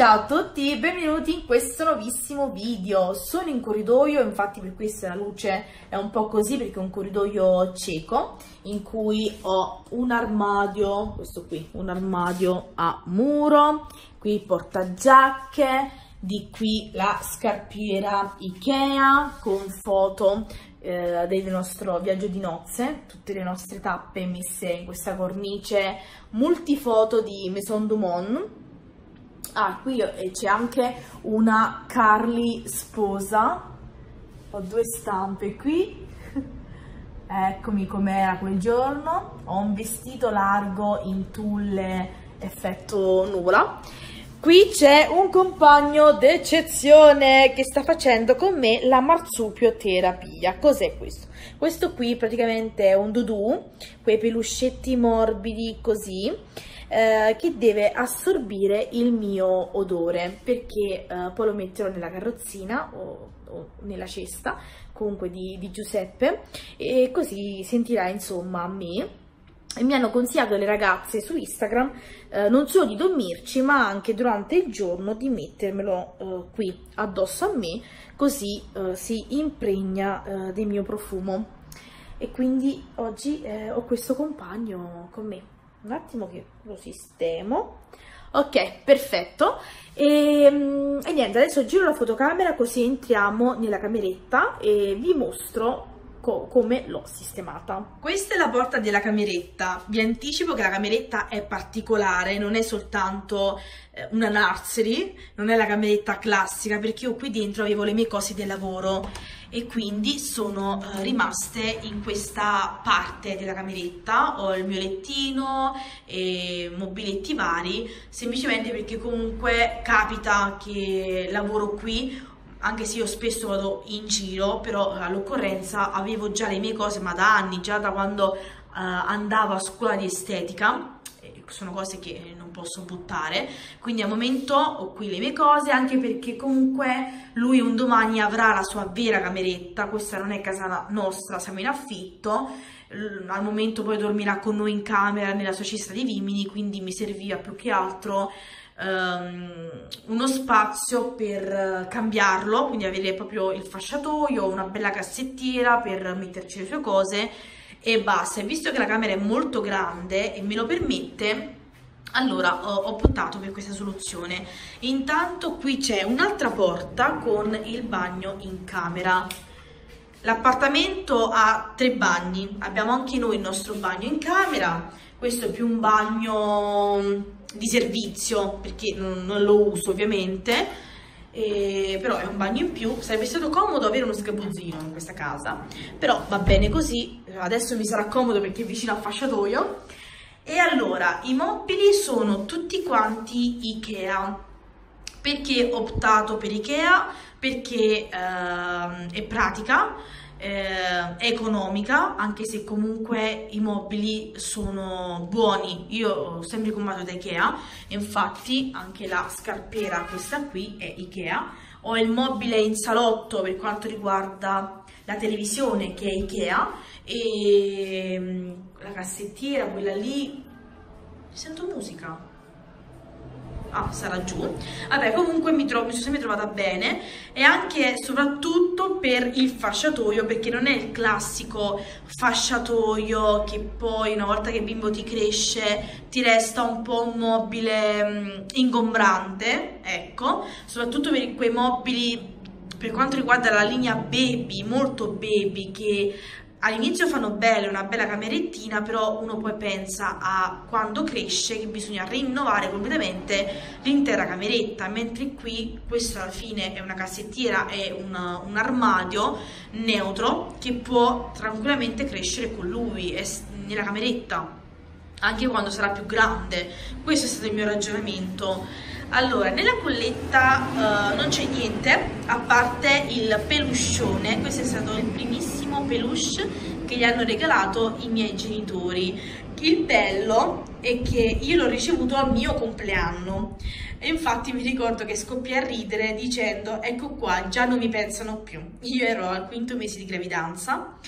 Ciao a tutti, benvenuti in questo nuovissimo video. Sono in corridoio, infatti per questo la luce è un po' così perché è un corridoio cieco in cui ho un armadio, questo qui, un armadio a muro, qui portagiacche, di qui la scarpiera Ikea con foto eh, del nostro viaggio di nozze, tutte le nostre tappe messe in questa cornice multifoto di Maison Dumont. Ah, qui c'è anche una Carly sposa, ho due stampe qui, eccomi com'era quel giorno, ho un vestito largo in tulle effetto nuvola. Qui c'è un compagno d'eccezione che sta facendo con me la marsupioterapia. Cos'è questo? Questo qui praticamente è un dudù, quei peluscetti morbidi così, eh, che deve assorbire il mio odore perché eh, poi lo metterò nella carrozzina o, o nella cesta comunque di, di Giuseppe e così sentirà insomma me. E mi hanno consigliato le ragazze su Instagram eh, non solo di dormirci ma anche durante il giorno di mettermelo eh, qui addosso a me così eh, si impregna eh, del mio profumo. E quindi oggi eh, ho questo compagno con me un attimo che lo sistemo. Ok perfetto. E, mm, e niente adesso giro la fotocamera così entriamo nella cameretta e vi mostro co come l'ho sistemata. Questa è la porta della cameretta, vi anticipo che la cameretta è particolare, non è soltanto eh, una nursery, non è la cameretta classica perché io qui dentro avevo le mie cose del lavoro e quindi sono eh, rimaste in questa parte della cameretta, ho il mio lettino e mobiletti vari, semplicemente perché comunque capita che lavoro qui anche se io spesso vado in giro, però all'occorrenza avevo già le mie cose, ma da anni, già da quando uh, andavo a scuola di estetica, sono cose che non posso buttare, quindi al momento ho qui le mie cose, anche perché comunque lui un domani avrà la sua vera cameretta, questa non è casa nostra, siamo in affitto, al momento poi dormirà con noi in camera nella sua cesta di vimini, quindi mi serviva più che altro um, uno spazio per cambiarlo, quindi avere proprio il fasciatoio, una bella cassettiera per metterci le sue cose e basta. Visto che la camera è molto grande e me lo permette, allora ho, ho optato per questa soluzione. Intanto qui c'è un'altra porta con il bagno in camera. L'appartamento ha tre bagni, abbiamo anche noi il nostro bagno in camera, questo è più un bagno di servizio perché non, lo uso ovviamente. Eh, però è un bagno in più. Sarebbe stato comodo avere uno sgabuzzino in questa casa. Però va bene così. Adesso mi sarà comodo perché è vicino al fasciatoio e allora i mobili sono tutti quanti Ikea perché ho optato per Ikea perché eh, è pratica eh, economica, anche se comunque i mobili sono buoni. Io ho sempre comprato da Ikea, infatti anche la scarpera, questa qui, è Ikea. Ho il mobile in salotto per quanto riguarda la televisione che è Ikea e la cassettiera, quella lì, sento musica. Ah, sarà giù. Vabbè comunque mi, mi sono sempre trovata bene e anche soprattutto per il fasciatoio perché non è il classico fasciatoio che poi una volta che il bimbo ti cresce ti resta un po' un mobile mh, ingombrante ecco. Soprattutto per quei mobili per quanto riguarda la linea baby, molto baby, che all'inizio fanno bene, una bella camerettina, però uno poi pensa a quando cresce che bisogna rinnovare completamente l'intera cameretta, mentre qui questa alla fine è una cassettiera, è un, un armadio neutro che può tranquillamente crescere con lui, nella cameretta, anche quando sarà più grande. Questo è stato il mio ragionamento. Allora, nella colletta uh, non c'è niente a parte il peluscione, questo è stato il primissimo peluche che gli hanno regalato i miei genitori. Il bello è che io l'ho ricevuto al mio compleanno e infatti mi ricordo che scoppiai a ridere dicendo ecco qua, già non mi pensano più. Io ero al quinto mese di gravidanza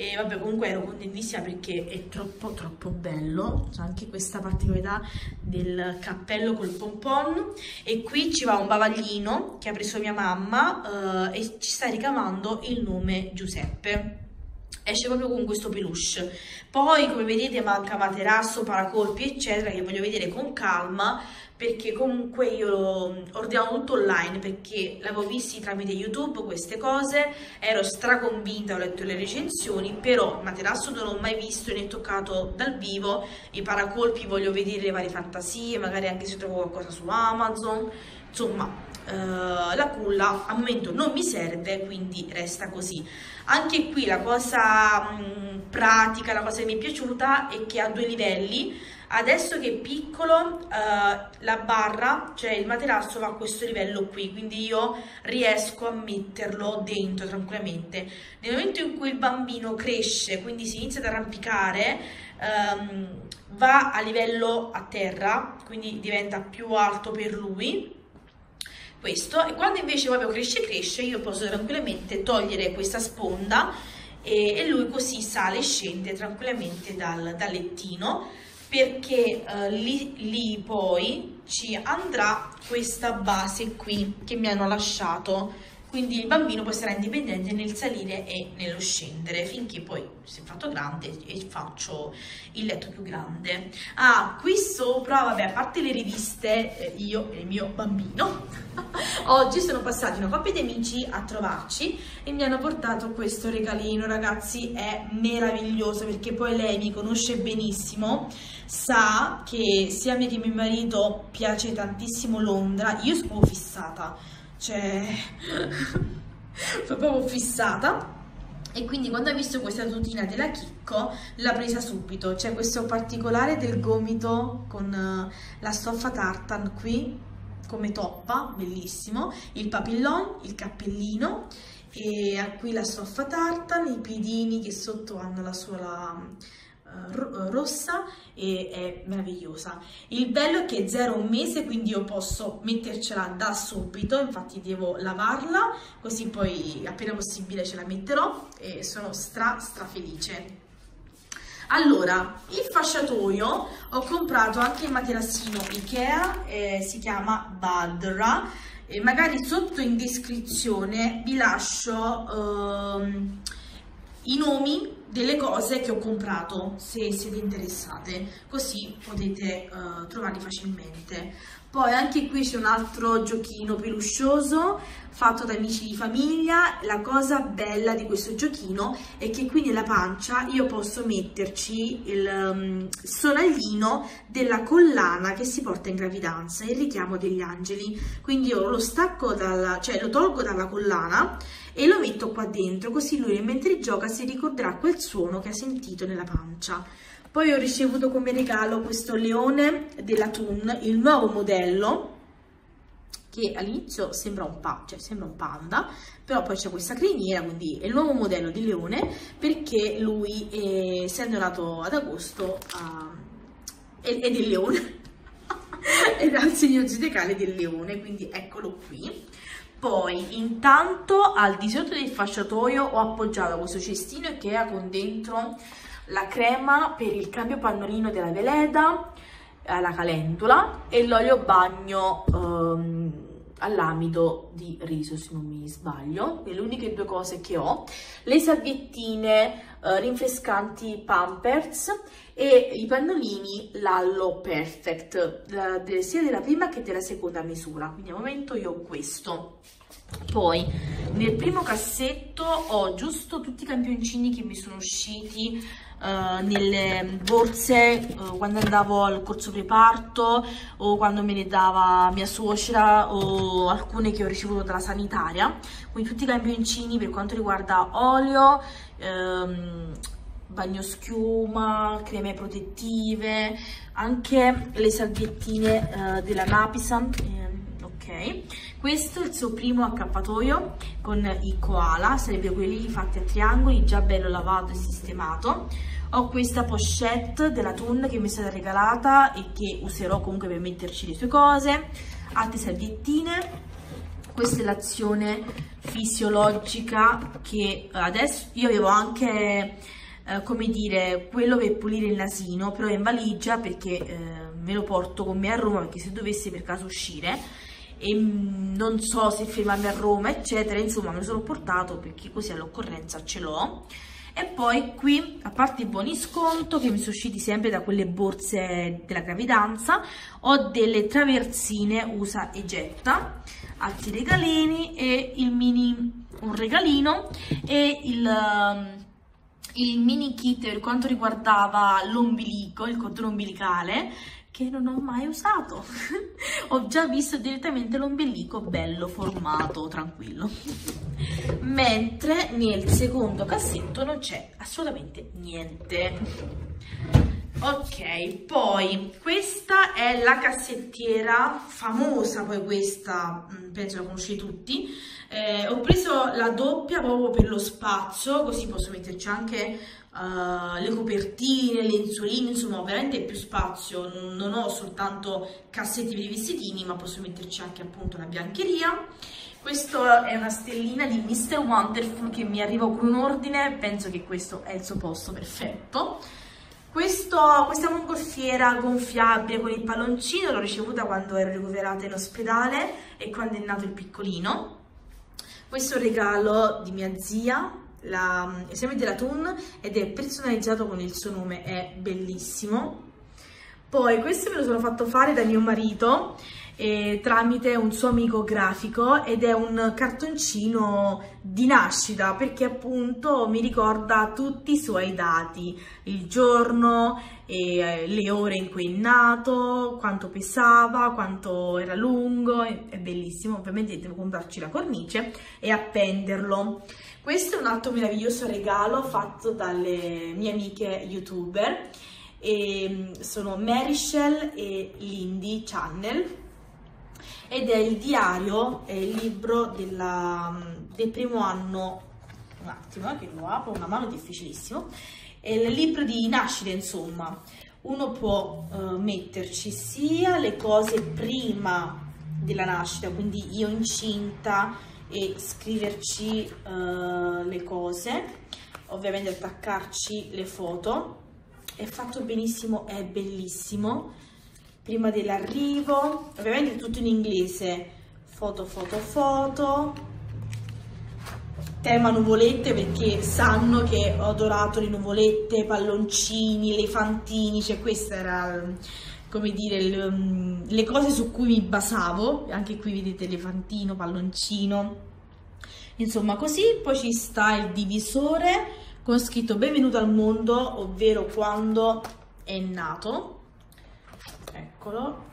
e vabbè comunque ero contentissima perché è troppo troppo bello. C'è anche questa particolarità del cappello col pompon. E qui ci va un bavaglino che ha preso mia mamma eh, e ci sta ricamando il nome Giuseppe esce proprio con questo peluche. Poi come vedete manca materasso, paracolpi eccetera che voglio vedere con calma perché comunque io ordinavo tutto online perché l'avevo visti tramite youtube queste cose ero straconvinta, ho letto le recensioni però materasso non l'ho mai visto né toccato dal vivo. I paracolpi voglio vedere le varie fantasie magari anche se trovo qualcosa su Amazon. Insomma Uh, la culla al momento non mi serve quindi resta così. Anche qui la cosa mh, pratica la cosa che mi è piaciuta è che ha due livelli. Adesso che è piccolo uh, la barra cioè il materasso va a questo livello qui quindi io riesco a metterlo dentro tranquillamente. Nel momento in cui il bambino cresce quindi si inizia ad arrampicare um, va a livello a terra quindi diventa più alto per lui questo e quando invece proprio cresce cresce io posso tranquillamente togliere questa sponda e, e lui così sale e scende tranquillamente dal, dal lettino perché uh, lì, lì poi ci andrà questa base qui che mi hanno lasciato quindi il bambino poi sarà indipendente nel salire e nello scendere finché poi si è fatto grande e faccio il letto più grande. Ah qui sopra vabbè a parte le riviste eh, io e il mio bambino oggi sono passati una coppia di amici a trovarci e mi hanno portato questo regalino ragazzi è meraviglioso perché poi lei mi conosce benissimo sa che sia a me che mio marito piace tantissimo Londra io sono fissata cioè proprio fissata. E quindi quando ho visto questa tutina della Chicco l'ha presa subito. C'è questo particolare del gomito con uh, la stoffa tartan qui come toppa, bellissimo. Il papillon, il cappellino e qui la stoffa tartan, i piedini che sotto hanno la sua la, rossa e è meravigliosa. Il bello è che è zero un mese, quindi io posso mettercela da subito, infatti devo lavarla, così poi appena possibile ce la metterò e sono stra stra felice. Allora, il fasciatoio ho comprato anche il materassino Ikea, eh, si chiama Badra, e magari sotto in descrizione vi lascio ehm, i nomi delle cose che ho comprato se siete interessate. Così potete uh, trovarli facilmente. Poi anche qui c'è un altro giochino peluscioso fatto da amici di famiglia. La cosa bella di questo giochino è che qui nella pancia io posso metterci il um, sonaglino della collana che si porta in gravidanza il richiamo degli angeli. Quindi io lo stacco dalla cioè lo tolgo dalla collana e lo metto qua dentro così lui mentre gioca si ricorderà quel suono che ha sentito nella pancia poi ho ricevuto come regalo questo leone della Toon il nuovo modello che all'inizio sembra un, cioè sembra un panda, però poi c'è questa criniera, quindi è il nuovo modello di leone, perché lui, è, essendo nato ad agosto, uh, è, è del leone, ed ha il segno zodiacale del leone, quindi eccolo qui. Poi intanto al di sotto del fasciatoio ho appoggiato questo cestino che ha con dentro la crema per il cambio pannolino della Veleda, eh, la calendula e l'olio bagno ehm, all'amido di riso se non mi sbaglio, le uniche due cose che ho, le salviettine eh, rinfrescanti Pampers e i pannolini Lallo Perfect, la, de, sia della prima che della seconda misura, quindi al momento io ho questo. Poi nel primo cassetto ho giusto tutti i campioncini che mi sono usciti uh, nelle borse uh, quando andavo al corso preparto o quando me ne dava mia suocera o alcune che ho ricevuto dalla sanitaria. Quindi tutti i campioncini per quanto riguarda olio um, bagno schiuma, creme protettive, anche le salviettine uh, della Napisan, eh, Questo è il suo primo accappatoio con i koala, sarebbero quelli fatti a triangoli, già bello lavato e sistemato. Ho questa pochette della Tun che mi è stata regalata e che userò comunque per metterci le sue cose. Altre salviettine. Questa è l'azione fisiologica che adesso io avevo anche eh, come dire, quello per pulire il nasino, però è in valigia perché eh, me lo porto con me a Roma perché se dovessi per caso uscire e non so se fermarmi a Roma eccetera, insomma me lo sono portato perché così all'occorrenza ce l'ho. E poi qui, a parte i buoni sconto che mi sono usciti sempre da quelle borse della gravidanza, ho delle traversine usa e getta, altri regalini e il mini, un regalino e il, um, il mini kit per quanto riguardava l'ombilico, il cordone umbilicale, che non ho mai usato. ho già visto direttamente l'ombelico bello formato, tranquillo. Mentre nel secondo cassetto non c'è assolutamente niente. Ok, poi questa è la cassettiera famosa, poi questa mm, penso la conoscete tutti. Eh, ho preso la doppia proprio per lo spazio, così posso metterci anche uh, le copertine, le lenzuoline, insomma ho veramente più spazio, non ho soltanto cassetti per i vestitini ma posso metterci anche appunto la biancheria. Questa è una stellina di Mr. Wonderful che mi arriva con un ordine, penso che questo è il suo posto perfetto. Questo, questa mongolfiera gonfiabile con il palloncino l'ho ricevuta quando ero ricoverata in ospedale e quando è nato il piccolino. Questo è un regalo di mia zia la, esame della Toon ed è personalizzato con il suo nome, è bellissimo. Poi questo me lo sono fatto fare da mio marito eh, tramite un suo amico grafico ed è un cartoncino di nascita perché appunto mi ricorda tutti i suoi dati, il giorno, eh, le ore in cui è nato, quanto pesava, quanto era lungo, è, è bellissimo, ovviamente devo comprarci la cornice e appenderlo. Questo è un altro meraviglioso regalo fatto dalle mie amiche youtuber, e mm, sono Marichelle e Lindy Channel ed è il diario, è il libro della, del primo anno, un attimo eh, che lo apro, una mano difficilissimo, è il libro di nascita insomma, uno può uh, metterci sia le cose prima della nascita, quindi io incinta, e scriverci uh, le cose, ovviamente attaccarci le foto. È fatto benissimo, è bellissimo. Prima dell'arrivo, ovviamente tutto in inglese, foto, foto, foto. Tema nuvolette perché sanno che ho adorato le nuvolette, palloncini, elefantini, cioè questa era come dire, le, mm, le cose su cui mi basavo, anche qui vedete elefantino, palloncino, insomma così, poi ci sta il divisore con scritto benvenuto al mondo, ovvero quando è nato, eccolo,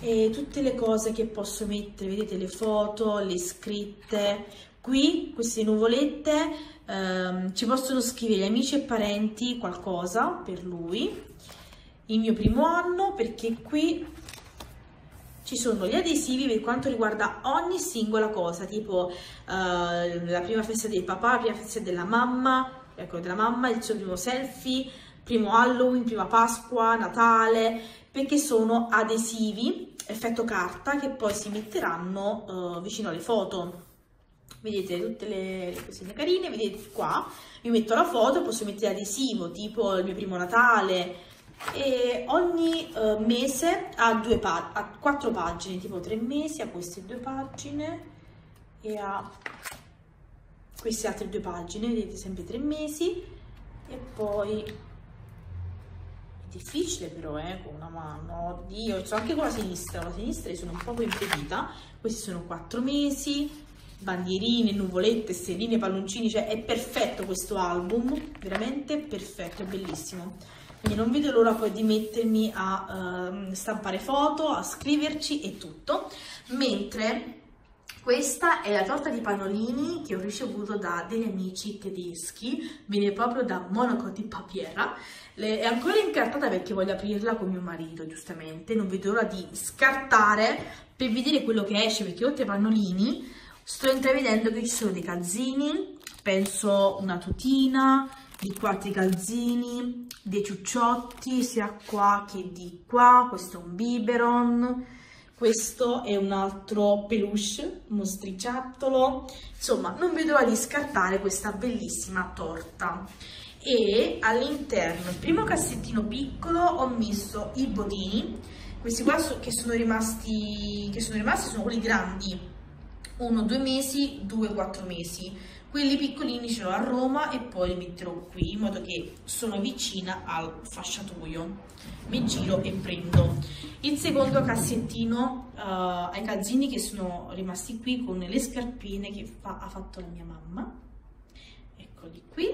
e tutte le cose che posso mettere, vedete le foto, le scritte, qui queste nuvolette ehm, ci possono scrivere amici e parenti qualcosa per lui, il mio primo anno perché qui ci sono gli adesivi per quanto riguarda ogni singola cosa, tipo uh, la prima festa del papà, la prima festa della mamma, ecco, della mamma, il suo primo selfie, primo Halloween, prima Pasqua, Natale, perché sono adesivi, effetto carta, che poi si metteranno uh, vicino alle foto. Vedete tutte le, le cosine carine, vedete qua, mi metto la foto, posso mettere adesivo, tipo il mio primo Natale, e ogni uh, mese ha, due ha quattro pagine, tipo tre mesi, ha queste due pagine e ha queste altre due pagine, vedete sempre tre mesi e poi è difficile però eh, con una mano, oddio, so anche con la sinistra, la sinistra sono un po' impedita, questi sono quattro mesi, bandierine, nuvolette, stelline, palloncini, cioè è perfetto questo album, veramente perfetto, è bellissimo. Quindi non vedo l'ora poi di mettermi a uh, stampare foto, a scriverci e tutto. Mentre questa è la torta di pannolini che ho ricevuto da degli amici tedeschi, viene proprio da Monaco di Papiera. Le, è ancora incartata perché voglio aprirla con mio marito, giustamente. Non vedo l'ora di scartare per vedere quello che esce, perché oltre ai pannolini sto intravedendo che ci sono dei calzini, penso una tutina, di quattro calzini, dei ciucciotti sia qua che di qua, questo è un biberon, questo è un altro peluche, mostriciattolo, insomma non vedo l'ora di scartare questa bellissima torta. e all'interno, il primo cassettino piccolo, ho messo i bodini, questi qua so, che, sono rimasti, che sono rimasti sono quelli grandi, uno due mesi, due quattro mesi. Quelli piccolini ce l'ho a Roma e poi li metterò qui in modo che sono vicina al fasciatoio. Mi giro e prendo. Il secondo cassettino uh, ai calzini che sono rimasti qui con le scarpine che fa, ha fatto la mia mamma. Eccoli qui.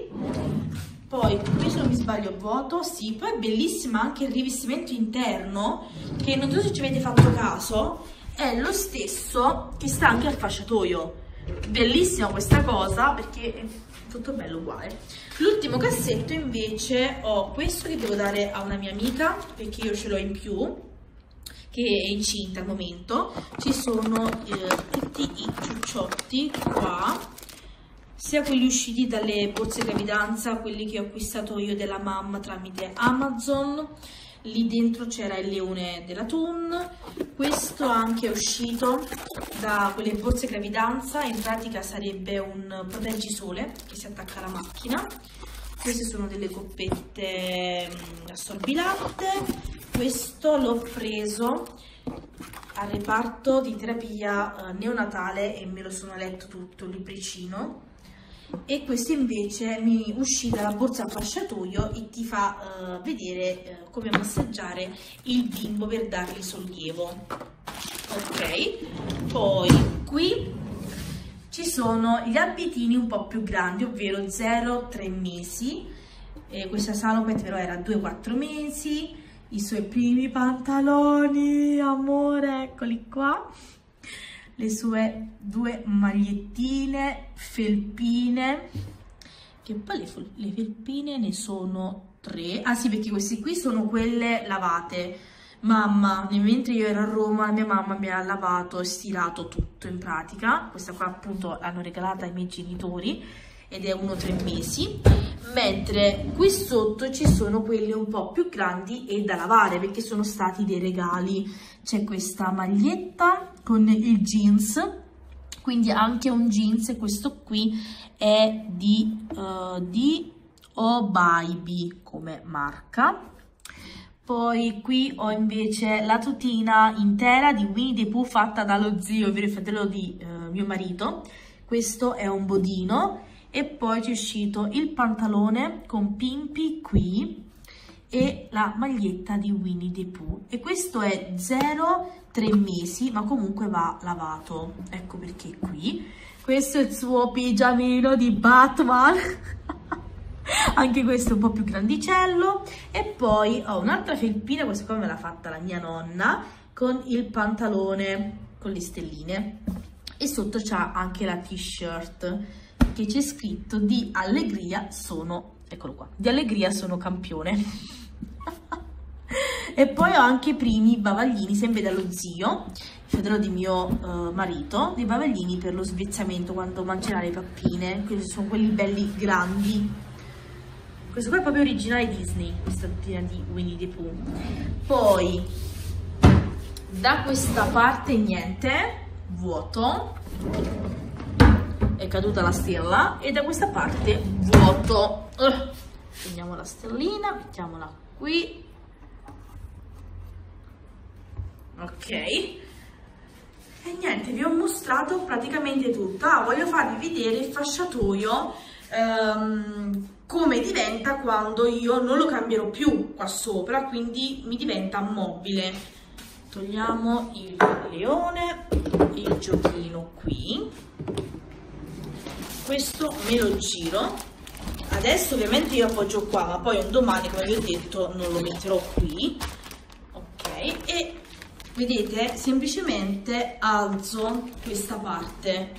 Poi qui se non mi sbaglio vuoto, sì, poi è bellissima anche il rivestimento interno che non so se ci avete fatto caso, è lo stesso che sta anche al fasciatoio bellissima questa cosa perché è tutto bello uguale. L'ultimo cassetto invece ho questo che devo dare a una mia amica perché io ce l'ho in più che è incinta al momento. Ci sono eh, tutti i ciucciotti qua sia quelli usciti dalle borse gravidanza quelli che ho acquistato io della mamma tramite Amazon lì dentro c'era il leone della Toon questo anche è uscito da quelle borse gravidanza. In pratica sarebbe un proteggisole che si attacca alla macchina. Queste sono delle coppette mm, assorbilatte questo l'ho preso al reparto di terapia eh, neonatale e me lo sono letto tutto il libricino e questo invece mi uscì dalla borsa a fasciatoio e ti fa uh, vedere uh, come massaggiare il bimbo per dargli sollievo. Ok poi qui ci sono gli abitini un po' più grandi ovvero 0-3 mesi. E questa salopet però era 2-4 mesi. I suoi primi pantaloni amore eccoli qua le sue due magliettine, felpine, che poi le, le felpine ne sono tre. Ah sì, perché queste qui sono quelle lavate. Mamma, mentre io ero a Roma, mia mamma mi ha lavato e stirato tutto in pratica. Questa qua appunto l'hanno regalata ai miei genitori ed è uno tre mesi mentre qui sotto ci sono quelli un po' più grandi e da lavare perché sono stati dei regali c'è questa maglietta con il jeans. Quindi anche un jeans questo qui è di, uh, di Obaibi come marca. Poi qui ho invece la tutina intera di Winnie the Pooh fatta dallo zio, ovvero il fratello di uh, mio marito. Questo è un bodino. E poi ci è uscito il pantalone con Pimpi qui e la maglietta di Winnie the Pooh. E questo è 0-3 mesi ma comunque va lavato. Ecco perché qui. Questo è il suo pigiamino di Batman. Anche questo è un po' più grandicello. E poi ho un'altra felpina questa qua me l'ha fatta la mia nonna con il pantalone con le stelline. E sotto c'ha anche la t-shirt che c'è scritto di allegria sono, eccolo qua, di allegria sono campione. E poi ho anche i primi bavaglini, sempre dallo zio, fratello di mio uh, marito, dei bavaglini per lo svezzamento quando mangerà le pappine, questi sono quelli belli grandi. Questo qua è proprio originale Disney, questa tuttina di Winnie the Pooh. Poi, da questa parte niente, vuoto. È caduta la stella. E da questa parte vuoto. Uh, prendiamo la stellina mettiamola qui. Ok. E niente vi ho mostrato praticamente tutto. Ah, voglio farvi vedere il fasciatoio um, come diventa quando io non lo cambierò più qua sopra quindi mi diventa mobile. Togliamo il leone il giochino qui. Questo me lo giro adesso ovviamente io appoggio qua ma poi un domani come vi ho detto non lo metterò qui. Ok e vedete semplicemente alzo questa parte.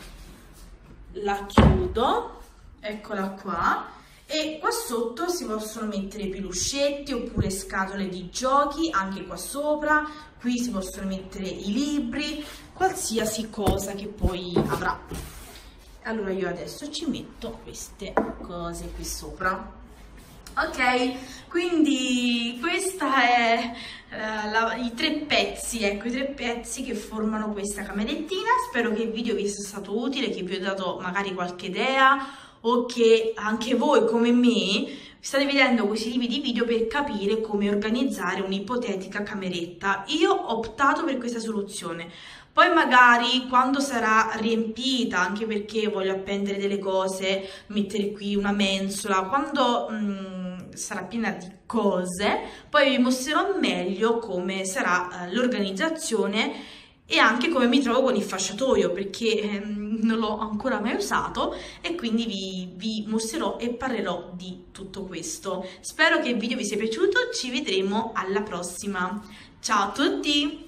La chiudo eccola qua e qua sotto si possono mettere peluscetti oppure scatole di giochi anche qua sopra. Qui si possono mettere i libri qualsiasi cosa che poi avrà allora io adesso ci metto queste cose qui sopra ok quindi questa è uh, la, i tre pezzi ecco i tre pezzi che formano questa camerettina spero che il video vi sia stato utile che vi ho dato magari qualche idea o che anche voi come me state vedendo questi tipi di video per capire come organizzare un'ipotetica cameretta. Io ho optato per questa soluzione. Poi magari quando sarà riempita, anche perché voglio appendere delle cose, mettere qui una mensola, quando mm, sarà piena di cose, poi vi mostrerò meglio come sarà eh, l'organizzazione e anche come mi trovo con il fasciatoio perché eh, non l'ho ancora mai usato e quindi vi, vi mostrerò e parlerò di tutto questo. Spero che il video vi sia piaciuto, ci vedremo alla prossima. Ciao a tutti!